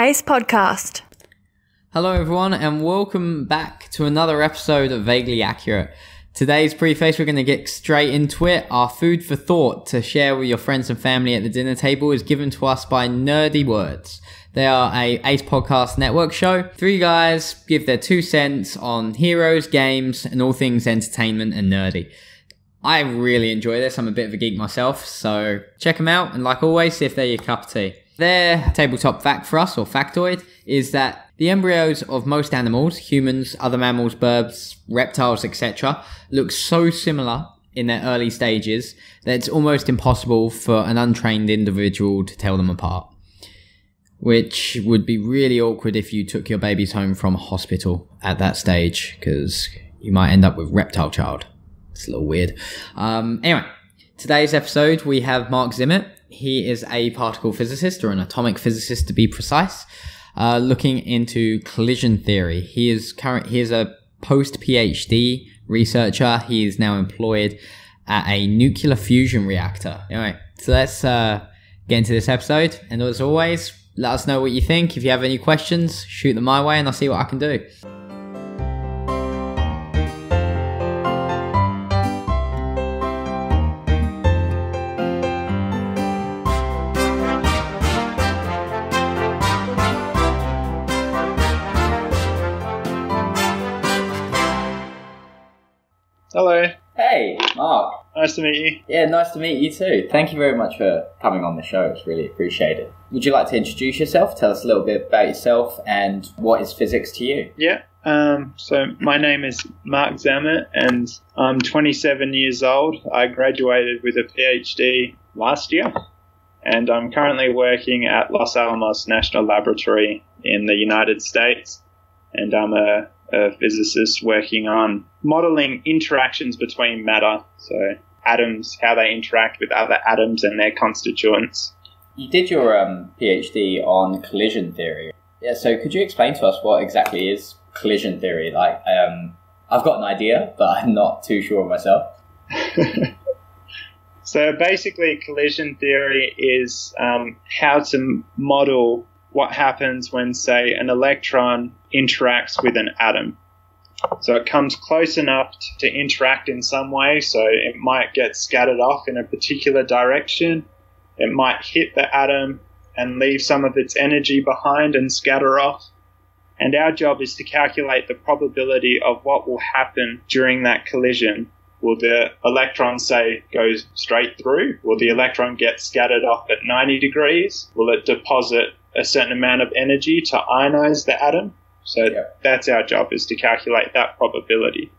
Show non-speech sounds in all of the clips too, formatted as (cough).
Ace Podcast. Hello, everyone, and welcome back to another episode of Vaguely Accurate. Today's preface, we're going to get straight into it. Our food for thought to share with your friends and family at the dinner table is given to us by Nerdy Words. They are a Ace Podcast Network show. Three guys give their two cents on heroes, games, and all things entertainment and nerdy. I really enjoy this. I'm a bit of a geek myself, so check them out. And like always, see if they're your cup of tea. Their tabletop fact for us, or factoid, is that the embryos of most animals, humans, other mammals, birds, reptiles, etc., look so similar in their early stages that it's almost impossible for an untrained individual to tell them apart. Which would be really awkward if you took your babies home from a hospital at that stage, because you might end up with reptile child. It's a little weird. Um, anyway, today's episode we have Mark Zammit. He is a particle physicist or an atomic physicist to be precise, uh, looking into collision theory. He is current. He is a post PhD researcher. He is now employed at a nuclear fusion reactor. Anyway, so let's uh, get into this episode. And as always, let us know what you think. If you have any questions, shoot them my way, and I'll see what I can do. Nice to meet you. Yeah, nice to meet you too. Thank you very much for coming on the show. It's really appreciated. Would you like to introduce yourself? Tell us a little bit about yourself and what is physics to you? Yeah, um, so my name is Mark Zammit and I'm 27 years old. I graduated with a PhD last year and I'm currently working at Los Alamos National Laboratory in the United States and I'm a, a physicist working on modeling interactions between matter, so atoms, how they interact with other atoms and their constituents. You did your um, PhD on collision theory. Yeah, so could you explain to us what exactly is collision theory? Like, um, I've got an idea, but I'm not too sure myself. (laughs) So basically, collision theory is um, how to model what happens when, say, an electron interacts with an atom. So it comes close enough to interact in some way, so it might get scattered off in a particular direction. It might hit the atom and leave some of its energy behind and scatter off. And our job is to calculate the probability of what will happen during that collision Will the electron, say, go straight through? Will the electron get scattered off at 90 degrees? Will it deposit a certain amount of energy to ionize the atom? So Yeah. that's our job, is to calculate that probability.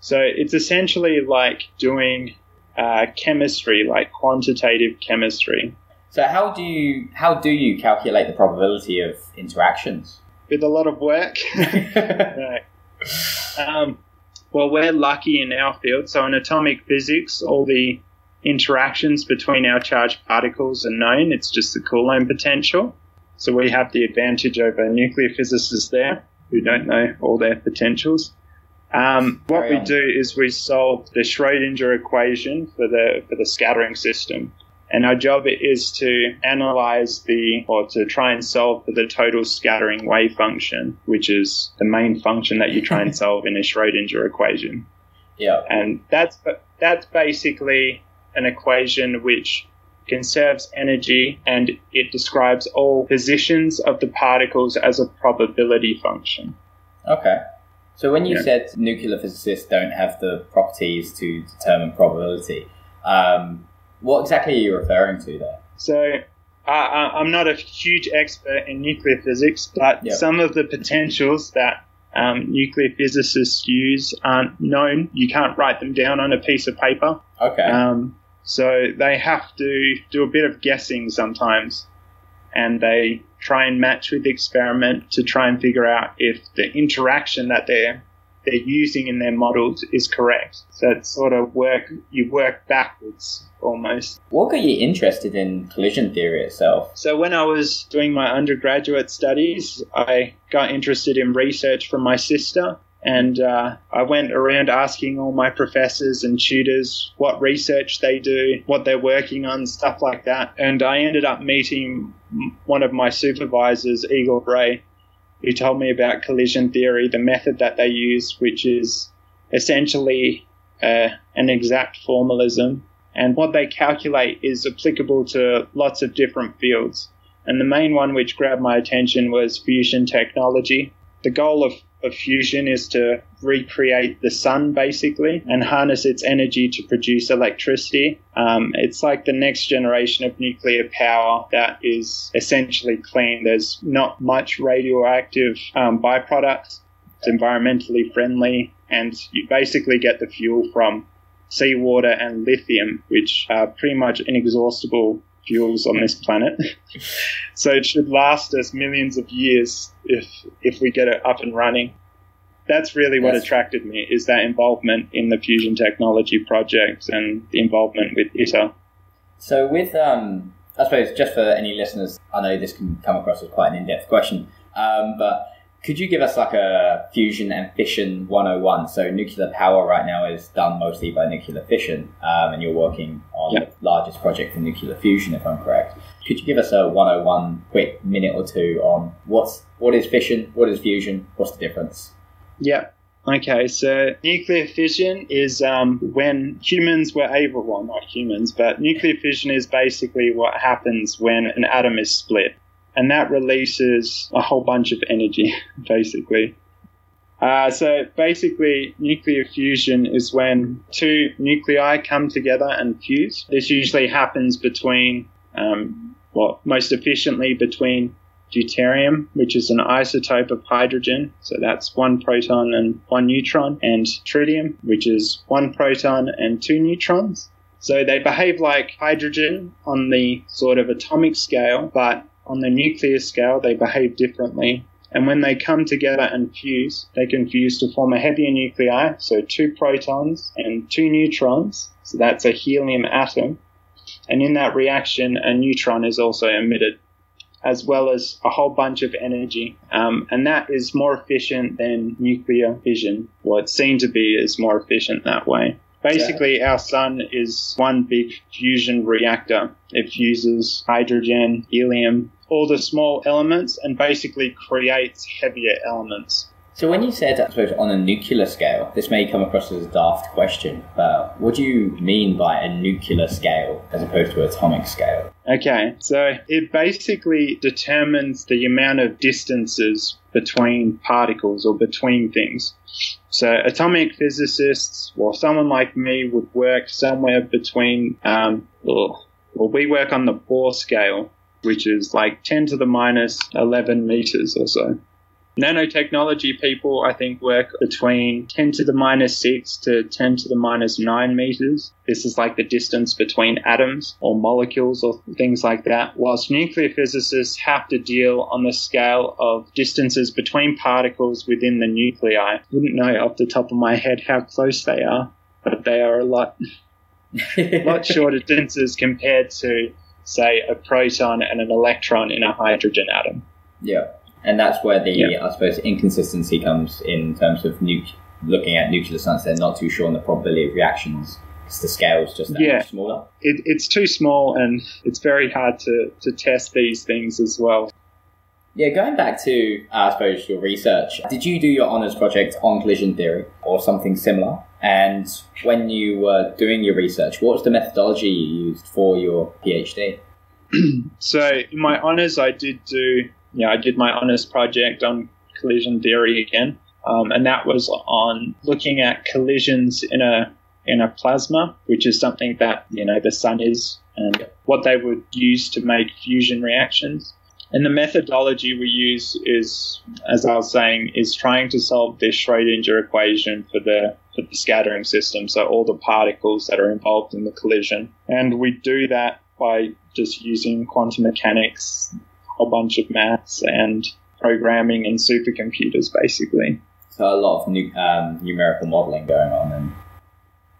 So it's essentially like doing uh, chemistry, like quantitative chemistry, So how do you how do you calculate the probability of interactions? with a lot of work. (laughs) (laughs) Um, well, we're lucky in our field. So in atomic physics, all the interactions between our charged particles are known. It's just the Coulomb potential. So we have the advantage over nuclear physicists there who don't know all their potentials. Um, what we on. do is we solve the Schrodinger equation for the for the scattering system. And our job is to analyze the, or to try and solve for the total scattering wave function, which is the main function that you try and (laughs) solve in a Schrodinger equation. Yeah. And that's, that's basically an equation which conserves energy and it describes all positions of the particles as a probability function. Okay. So when you Yeah. said nuclear physicists don't have the properties to determine probability, um, what exactly are you referring to there? So I I- I'm not a huge expert in nuclear physics, but Yep. some of the potentials that um, nuclear physicists use aren't known. You can't write them down on a piece of paper. Okay. Um, so they have to do a bit of guessing sometimes, and they try and match with the experiment to try and figure out if the interaction that they're they're using in their models is correct. So it's sort of work you work backwards almost. what got you interested in collision theory itself? So when I was doing my undergraduate studies, I got interested in research from my sister, And uh, I went around asking all my professors and tutors what research they do, what they're working on, stuff like that. And I ended up meeting one of my supervisors, Igor Bray, who told me about collision theory, the method that they use, which is essentially uh, an exact formalism. And what they calculate is applicable to lots of different fields. And the main one which grabbed my attention was fusion technology. The goal of of fusion is to recreate the sun basically and harness its energy to produce electricity. Um, it's like the next generation of nuclear power that is essentially clean. There's not much radioactive um, byproducts. It's environmentally friendly, and you basically get the fuel from seawater and lithium, which are pretty much inexhaustible fuels on this planet. so it should last us millions of years if if we get it up and running. That's really what yes. attracted me is that involvement in the fusion technology project and the involvement with ITER. So with um, I suppose just for any listeners, I know this can come across as quite an in-depth question, um, but could you give us like a fusion and fission 101? So nuclear power right now is done mostly by nuclear fission, um, and you're working on yep. the largest project for nuclear fusion, if I'm correct. Could you give us a 101 quick minute or two on what's what is fission, what is fusion, what's the difference? Yeah. Okay, so nuclear fission is um, when humans were able, well, not humans, but nuclear fission is basically what happens when an atom is split and that releases a whole bunch of energy, (laughs) basically. Uh, so basically, nuclear fusion is when two nuclei come together and fuse. This usually happens between, um, well, most efficiently between deuterium, which is an isotope of hydrogen, so that's one proton and one neutron, and tritium, which is one proton and two neutrons. So they behave like hydrogen on the sort of atomic scale, but on the nuclear scale, they behave differently. And when they come together and fuse, they can fuse to form a heavier nuclei, so two protons and two neutrons. So that's a helium atom. And in that reaction, a neutron is also emitted, as well as a whole bunch of energy. Um, and that is more efficient than nuclear fission. What seen to be is more efficient that way. Basically, our sun is one big fusion reactor. It fuses hydrogen, helium, all the small elements and basically creates heavier elements. So when you said, I suppose, on a nuclear scale, this may come across as a daft question, but what do you mean by a nuclear scale as opposed to atomic scale? Okay, so it basically determines the amount of distances between particles or between things. So atomic physicists, well, someone like me would work somewhere between, um, well, we work on the Bohr scale, which is like 10 to the minus 11 meters or so. Nanotechnology people, I think, work between 10 to the minus 6 to 10 to the minus 9 meters. This is like the distance between atoms or molecules or things like that. Whilst nuclear physicists have to deal on the scale of distances between particles within the nuclei. I wouldn't know off the top of my head how close they are, but they are a lot, (laughs) lot shorter distances compared to say, a proton and an electron in a hydrogen atom. Yeah. And that's where the, yeah. I suppose, inconsistency comes in terms of looking at nuclear science. They're not too sure on the probability of reactions because the scale is just that yeah. much smaller. It, it's too small and it's very hard to, to test these things as well. Yeah, going back to, uh, I suppose, your research, did you do your honours project on collision theory or something similar? And when you were doing your research, what was the methodology you used for your PhD? (clears throat) so, in my honours, I did do, yeah, I did my honours project on collision theory again. Um, and that was on looking at collisions in a in a plasma, which is something that you know the sun is, and what they would use to make fusion reactions. And the methodology we use is, as I was saying, is trying to solve this Schrodinger equation for the for the scattering system, so all the particles that are involved in the collision. And we do that by just using quantum mechanics, a bunch of maths and programming and supercomputers, basically. So a lot of nu- um, numerical modeling going on, and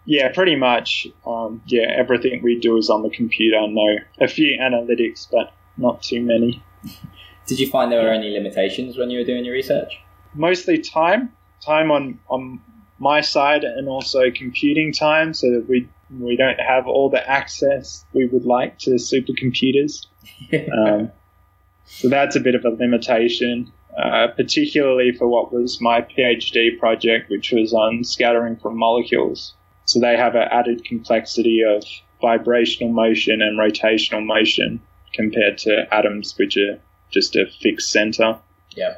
yeah, pretty much. Um, yeah, everything we do is on the computer. No, a few analytics, but not too many. (laughs) Did you find there were any limitations when you were doing your research? Mostly time. time on on my side and also computing time, so that we we don't have all the access we would like to supercomputers. (laughs) um, so that's a bit of a limitation, uh, particularly for what was my PhD project, which was on scattering from molecules. So they have an added complexity of vibrational motion and rotational motion compared to atoms, which are just a fixed center. Yeah.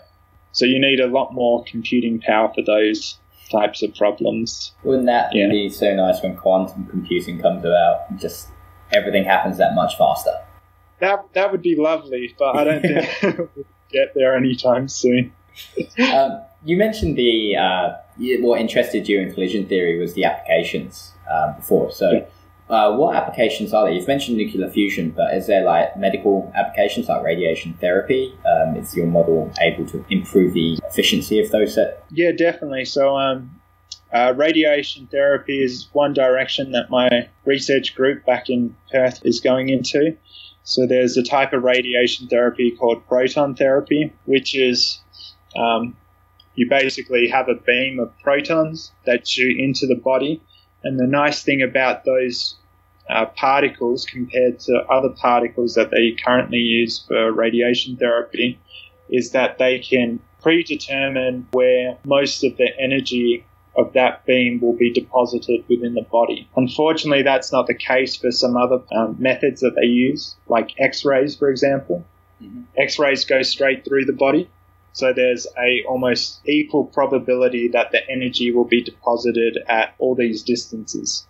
So you need a lot more computing power for those types of problems. Wouldn't that Yeah. be so nice when quantum computing comes about? Just everything happens that much faster. That that would be lovely, but I don't think (laughs) (laughs) we'll get there anytime soon. um, you mentioned the uh, what interested you in collision theory was the applications um, before. So, uh, what applications are there? You've mentioned nuclear fusion, but is there like medical applications like radiation therapy? Um, is your model able to improve the efficiency of those? Set? Yeah, definitely. So, um, uh, radiation therapy is one direction that my research group back in Perth is going into. So, there's a type of radiation therapy called proton therapy, which is um, you basically have a beam of protons that shoot into the body. And the nice thing about those uh, particles compared to other particles that they currently use for radiation therapy is that they can predetermine where most of the energy of that beam will be deposited within the body. Unfortunately, that's not the case for some other um, methods that they use, like X-rays, for example. Mhm. X-rays go straight through the body, so there's a almost equal probability that the energy will be deposited at all these distances.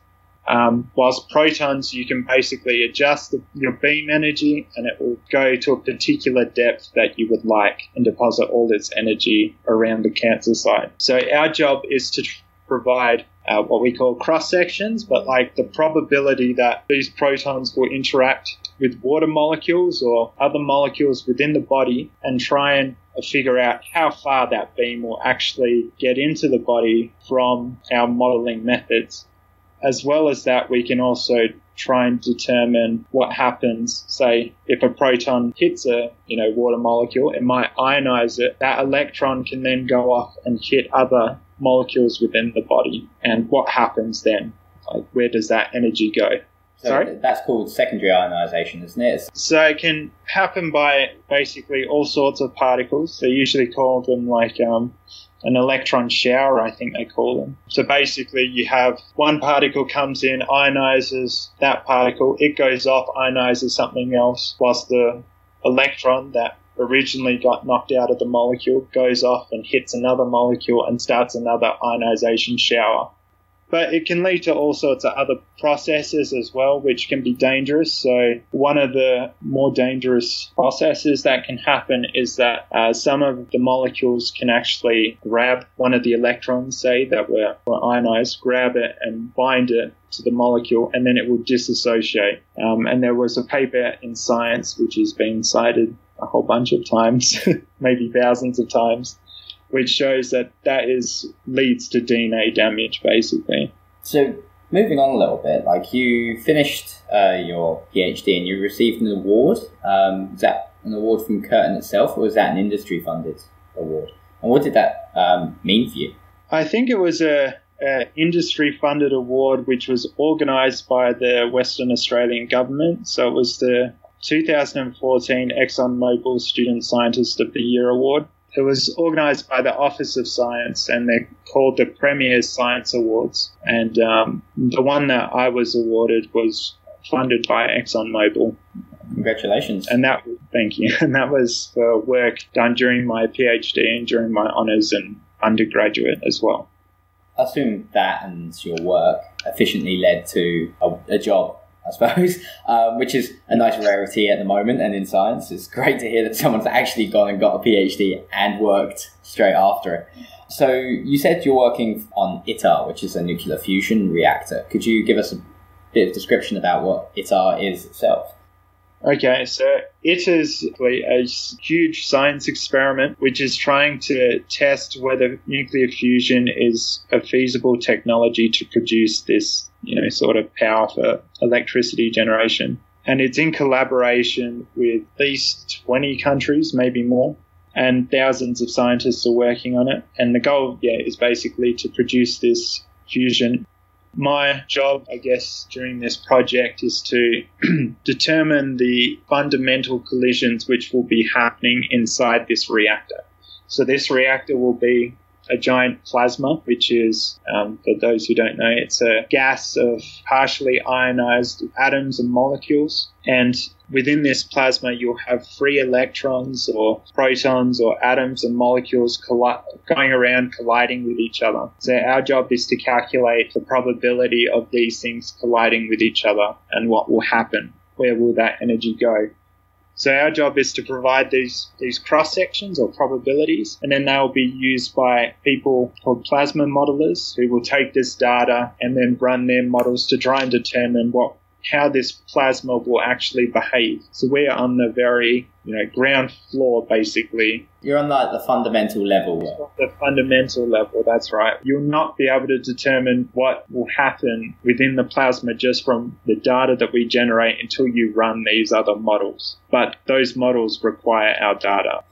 Um, whilst protons, you can basically adjust the, your beam energy and it will go to a particular depth that you would like and deposit all its energy around the cancer site. So our job is to provide uh, what we call cross sections, but like the probability that these protons will interact with water molecules or other molecules within the body and try and figure out how far that beam will actually get into the body from our modeling methods. As well as that, we can also try and determine what happens. Say, if a proton hits a you know water molecule, it might ionize it. That electron can then go off and hit other molecules within the body. And what happens then? Like, where does that energy go? So Sorry? that's called secondary ionization, isn't it? So it can happen by basically all sorts of particles. They usually call them like um, an electron shower, I think they call them. So basically, you have one particle comes in, ionizes that particle, it goes off, ionizes something else, whilst the electron that originally got knocked out of the molecule goes off and hits another molecule and starts another ionization shower but it can lead to all sorts of other processes as well, which can be dangerous. So, one of the more dangerous processes that can happen is that uh, some of the molecules can actually grab one of the electrons, say that were, were ionized, grab it and bind it to the molecule, and then it will disassociate. Um, and there was a paper in Science which has been cited a whole bunch of times, (laughs) maybe thousands of times, which shows that that is leads to DNA damage, basically. So moving on a little bit, like you finished uh, your PhD and you received an award. Um, was that an award from Curtin itself, or was that an industry-funded award? And what did that um, mean for you? I think it was a, a industry-funded award which was organised by the Western Australian government. So it was the 2014 ExxonMobil Student Scientist of the Year Award. It was organised by the Office of Science, and they're called the Premier Science Awards. And um, the one that I was awarded was funded by ExxonMobil, Congratulations. and that thank you, (laughs) and that was for work done during my PhD and during my honours and undergraduate as well. I assume that and your work efficiently led to a, a job, I suppose, (laughs) um, which is a nice rarity at the moment. And in science, it's great to hear that someone's actually gone and got a PhD and worked straight after it. So you said you're working on ITER, which is a nuclear fusion reactor. Could you give us a bit of description about what ITER is itself? Okay, so it is a huge science experiment which is trying to test whether nuclear fusion is a feasible technology to produce this, you know, sort of power for electricity generation. And it's in collaboration with at least 20 countries, maybe more. and thousands of scientists are working on it. And the goal, yeah, is basically to produce this fusion. My job, I guess, during this project is to (clears throat) determine the fundamental collisions which will be happening inside this reactor. So this reactor will be a giant plasma, which is, um, for those who don't know, it's a gas of partially ionized atoms and molecules. And within this plasma, you'll have free electrons or protons or atoms and molecules colli- going around colliding with each other. So our job is to calculate the probability of these things colliding with each other and what will happen. Where will that energy go? So our job is to provide these these cross sections or probabilities, and then they will be used by people called plasma modelers who will take this data and then run their models to try and determine what how this plasma will actually behave. So we're on the very you know ground floor basically. You're on like the fundamental level. The fundamental level, that's right. You'll not be able to determine what will happen within the plasma just from the data that we generate until you run these other models. But those models require our data.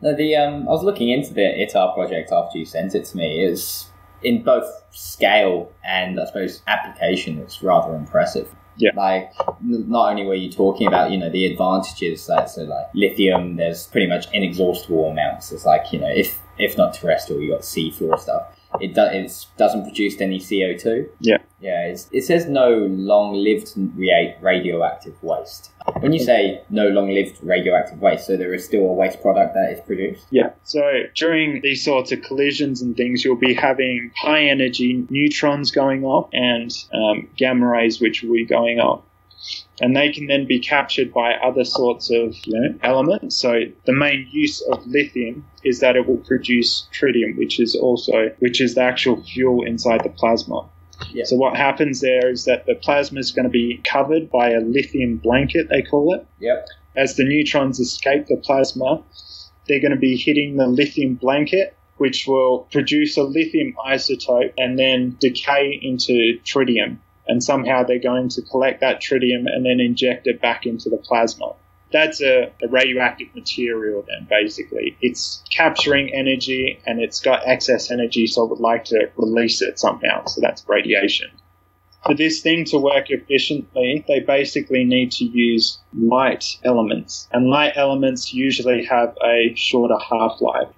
Now, the um, I was looking into the ITER project after you sent it to me. Is in both scale and I suppose application, it's rather impressive. Yeah. Like, not only were you talking about, you know, the advantages that, so like lithium, there's pretty much inexhaustible amounts. It's like, you know, if, if not terrestrial, you got seafloor stuff. It, do, it doesn't produce any CO2. Yeah. Yeah, it says no long-lived radioactive waste. When you say no long-lived radioactive waste, so there is still a waste product that is produced? Yeah. So during these sorts of collisions and things, you'll be having high-energy neutrons going off and um, gamma rays which will be going off and they can then be captured by other sorts of you know, elements. So the main use of lithium is that it will produce tritium, which is also which is the actual fuel inside the plasma. Yeah. So what happens there is that the plasma is going to be covered by a lithium blanket, they call it. Yep. As the neutrons escape the plasma, they're going to be hitting the lithium blanket, which will produce a lithium isotope and then decay into tritium and somehow they're going to collect that tritium and then inject it back into the plasma. That's a, a, radioactive material then, basically. It's capturing energy and it's got excess energy, so it would like to release it somehow. So that's radiation. For this thing to work efficiently, they basically need to use light elements. And light elements usually have a shorter half life.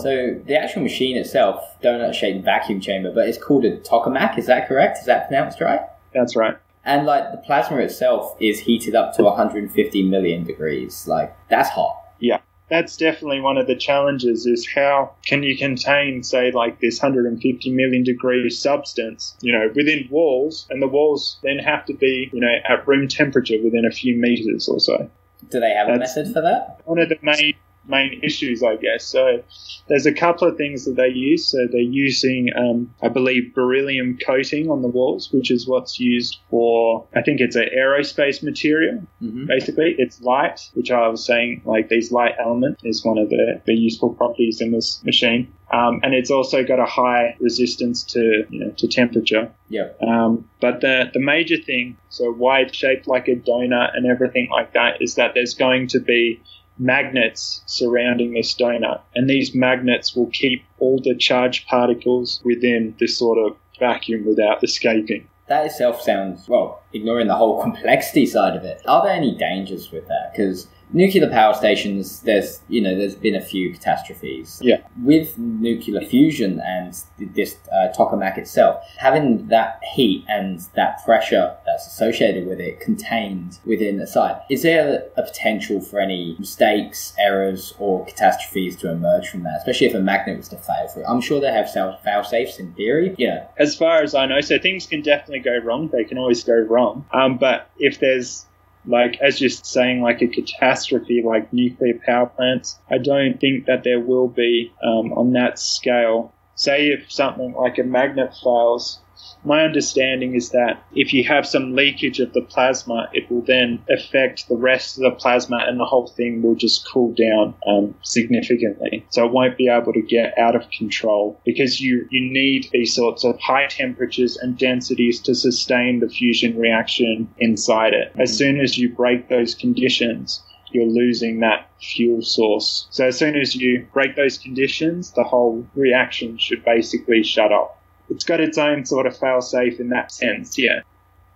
So the actual machine itself, donut-shaped vacuum chamber, but it's called a tokamak. Is that correct? Is that pronounced right? That's right. And like the plasma itself is heated up to 150 million degrees. Like that's hot. Yeah. That's definitely one of the challenges is how can you contain, say, like this 150 million degree substance, you know, within walls, and the walls then have to be, you know, at room temperature within a few meters or so. Do they have That's a method for that? One of the main main issues, I guess. So there's a couple of things that they use. So they're using, um, I believe, beryllium coating on the walls, which is what's used for, I think it's an aerospace material. Mm-hmm. Basically, it's light, which I was saying, like these light element is one of the, the useful properties in this machine. Um, and it's also got a high resistance to you know, to temperature. Yeah. Um, but the the major thing, so why it's shaped like a donut and everything like that, is that there's going to be magnets surrounding this donut, and these magnets will keep all the charged particles within this sort of vacuum without escaping. That itself sounds, well, ignoring the whole (laughs) complexity side of it, are there any dangers with that? Because nuclear power stations, there's you know there's been a few catastrophes. Yeah. With nuclear fusion and this uh, tokamak itself, having that heat and that pressure that's associated with it contained within the site, is there a potential for any mistakes, errors, or catastrophes to emerge from that? Especially if a magnet was to fail for. I'm sure they have fail safes in theory. Yeah. As far as I know, so things can definitely go wrong. They can always go wrong. Um, but if there's like as you're saying, like a catastrophe like nuclear power plants, I don't think that there will be um, on that scale. Say if something like a magnet fails, my understanding is that if you have some leakage of the plasma, it will then affect the rest of the plasma and the whole thing will just cool down um, significantly. So it won't be able to get out of control because you, you need these sorts of high temperatures and densities to sustain the fusion reaction inside it. As soon as you break those conditions, you're losing that fuel source. So as soon as you break those conditions, the whole reaction should basically shut off. It's got its own sort of fail safe in that sense, yeah.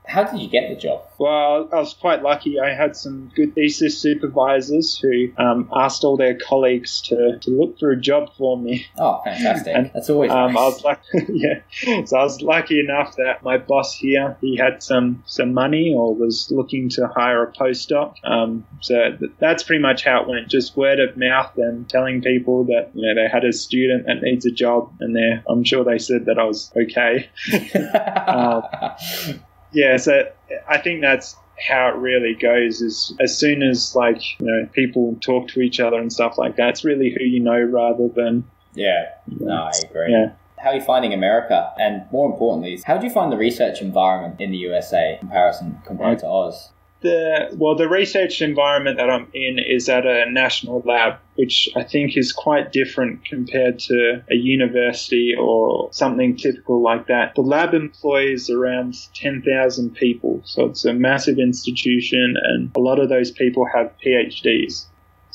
How did you get the job? Well, I was quite lucky. I had some good thesis supervisors who um, asked all their colleagues to, to look for a job for me. Oh, fantastic! And, That's always um, nice. I was lucky, (laughs) yeah. So I was lucky enough that my boss here he had some some money or was looking to hire a postdoc. Um, so th- that's pretty much how it went. Just word of mouth and telling people that you know they had a student that needs a job, and they I'm sure they said that I was okay. (laughs) (laughs) yeah, so I think that's how it really goes is as soon as like you know people talk to each other and stuff like that, it's really who you know rather than yeah. No, I agree. yeah. How are you finding America? And more importantly, how do you find the research environment in the USA in comparison compared to Oz? The well, the research environment that I'm in is at a national lab, which I think is quite different compared to a university or something typical like that. The lab employs around 10,000 people, so it's a massive institution, and a lot of those people have PhDs.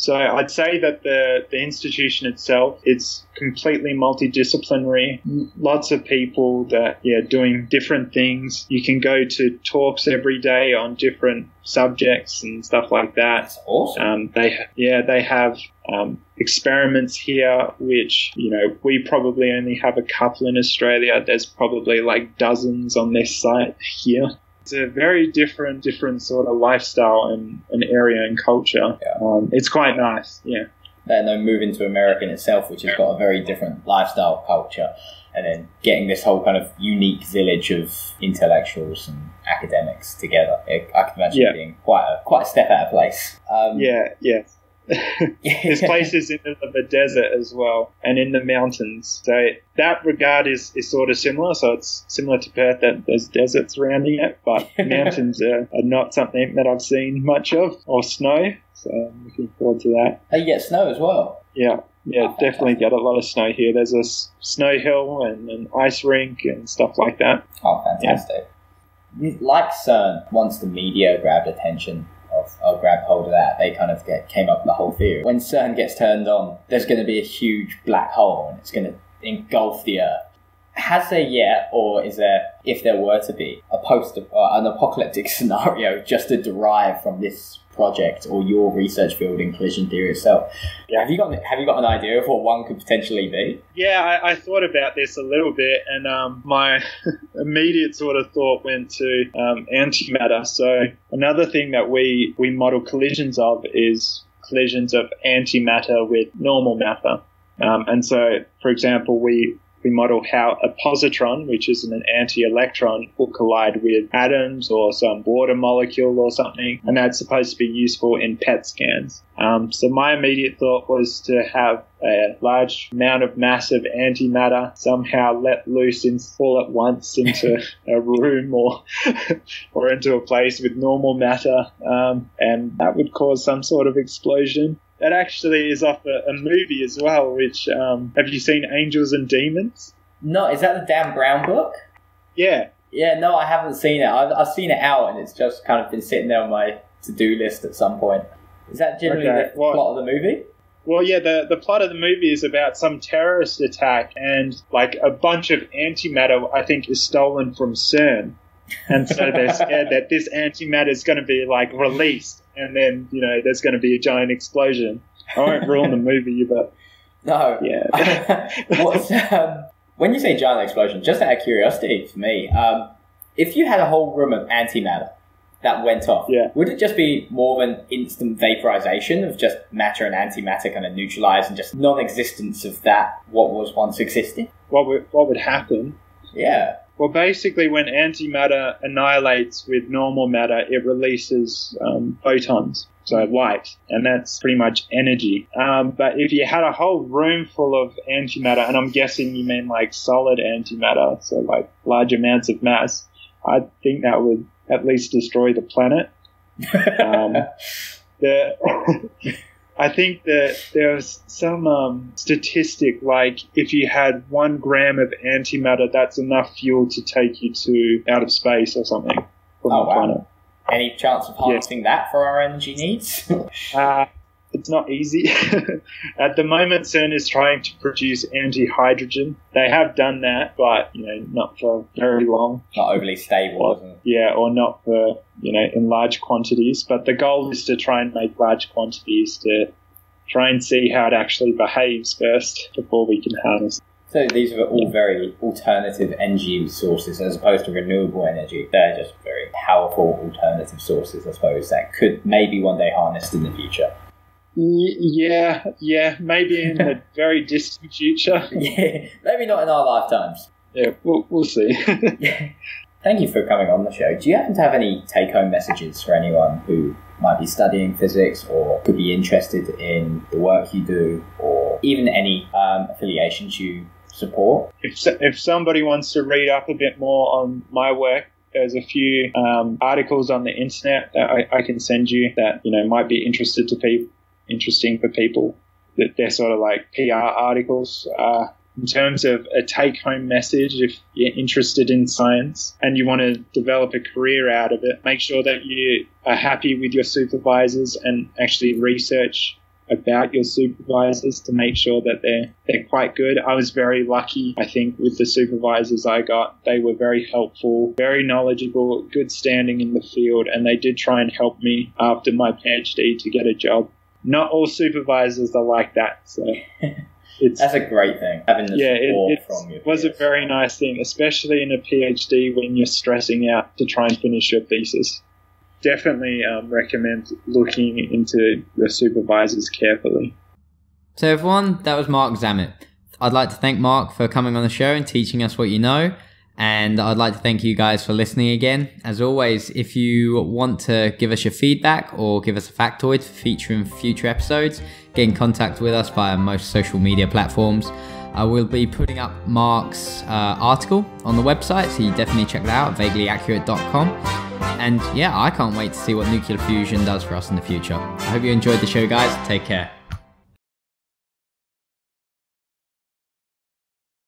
So I'd say that the, the institution itself, it's completely multidisciplinary. Lots of people that, yeah, doing different things. You can go to talks every day on different subjects and stuff like that. That's awesome. Um, they, yeah, they have um, experiments here, which you know we probably only have a couple in Australia. There's probably like dozens on this site here. It's a very different, different sort of lifestyle and an area and culture. Yeah. Um, it's quite nice. Yeah. and then moving to America in itself, which has got a very different lifestyle culture, and then getting this whole kind of unique village of intellectuals and academics together. I can imagine Yeah. being quite a quite a step out of place. Um, Yeah. Yeah. (laughs) This place is in the, the desert as well, and in the mountains. So that regard is, is sort of similar. So it's similar to Perth that there's deserts surrounding it, but (laughs) mountains are, are not something that I've seen much of, or snow. So I'm looking forward to that. Oh, you get snow as well. Yeah, yeah, Oh, definitely get a lot of snow here. There's a s- snow hill and an ice rink and stuff like that. Oh, fantastic. Like CERN, once the media grabbed attention of, or grabbed hold of that, they kind of get, came up with the whole theory. When CERN gets turned on, there's going to be a huge black hole and it's going to engulf the Earth. Has there yet, or is there, if there were to be, a post, uh, an apocalyptic (laughs) scenario just to derive from this project or your research field in collision theory itself? Yeah. Have you got Have you got an idea of what one could potentially be? Yeah, I, I thought about this a little bit, and um, my (laughs) immediate sort of thought went to um, antimatter. So another thing that we we model collisions of is collisions of antimatter with normal matter. Um, and so, for example, we we model how a positron, which is an anti-electron, will collide with atoms or some water molecule or something, and that's supposed to be useful in PET scans. Um, so my immediate thought was to have a large amount of massive antimatter somehow let loose in all at once into (laughs) a room or (laughs) or into a place with normal matter, um, and that would cause some sort of explosion. That actually is off a, a movie as well. Which um, have you seen Angels and Demons? No, is that the Dan Brown book? Yeah, Yeah, no, I haven't seen it. I've, I've seen it out, and it's just kind of been sitting there on my to-do list at some point. Is that generally Okay, the well- plot of the movie? Well, yeah, the, the plot of the movie is about some terrorist attack, and like a bunch of antimatter, I think, is stolen from CERN. And so they're scared that this antimatter is going to be like released, and then, you know, there's going to be a giant explosion. I won't ruin the movie, but (laughs) No. yeah. (laughs) What's, um, when you say giant explosion, just out of curiosity for me, um, if you had a whole room of antimatter that went off, Yeah. would it just be more of an instant vaporization of just matter and antimatter kind of neutralized and just non-existence of that what was once existing? what, would, what would happen? Yeah. Well, basically, when antimatter annihilates with normal matter, it releases um, photons, so light, and that's pretty much energy. Um, but if you had a whole room full of antimatter, and I'm guessing you mean like solid antimatter, so like large amounts of mass, I think that would at least destroy the planet. (laughs) Um, the (laughs) I think that there's some um, statistic like if you had one gram of antimatter, that's enough fuel to take you to out of space or something from Oh, the wow. planet. Any chance of harnessing that for our energy needs? (laughs) Uh, it's not easy. (laughs) At the moment, CERN is trying to produce anti-hydrogen. They have done that, but you know, not for very long. Not overly stable, isn't it? Yeah, or not for you know in large quantities. But the goal is to try and make large quantities to try and see how it actually behaves first before we can harness. So these are all very alternative energy sources as opposed to renewable energy. They're just very powerful alternative sources, I suppose, that could maybe one day harnessed in the future. Yeah, yeah, maybe in the (laughs) very distant future. (laughs) Yeah, maybe not in our lifetimes. Yeah, we'll, we'll see. (laughs) Thank you for coming on the show. Do you happen to have any take home messages for anyone who might be studying physics or could be interested in the work you do or even any um, affiliations you support? if, so- if somebody wants to read up a bit more on my work, there's a few um, articles on the internet that I, I can send you that you know might be interested to people, interesting for people. That they're sort of like PR articles. Uh, in terms of a take-home message, if you're interested in science and you want to develop a career out of it, make sure that you are happy with your supervisors and actually research about your supervisors to make sure that they're they're quite good. I was very lucky, I think, with the supervisors I got. They were very helpful, very knowledgeable, good standing in the field, and they did try and help me after my PhD to get a job. Not all supervisors are like that, so (laughs) it's That's a great thing, having the yeah, it, support it from your was a very nice thing, especially in a PhD when you're stressing out to try and finish your thesis. Definitely um, recommend looking into your supervisors carefully. So, everyone, that was Mark Zammit. I'd like to thank Mark for coming on the show and teaching us what you know. And I'd like to thank you guys for listening again. As always, if you want to give us your feedback or give us a factoid for feature in future episodes, get in contact with us via most social media platforms. I will be putting up Mark's uh, article on the website, so you definitely check that out, vaguelyaccurate.com. And yeah, I can't wait to see what nuclear fusion does for us in the future. I hope you enjoyed the show, guys. Take care.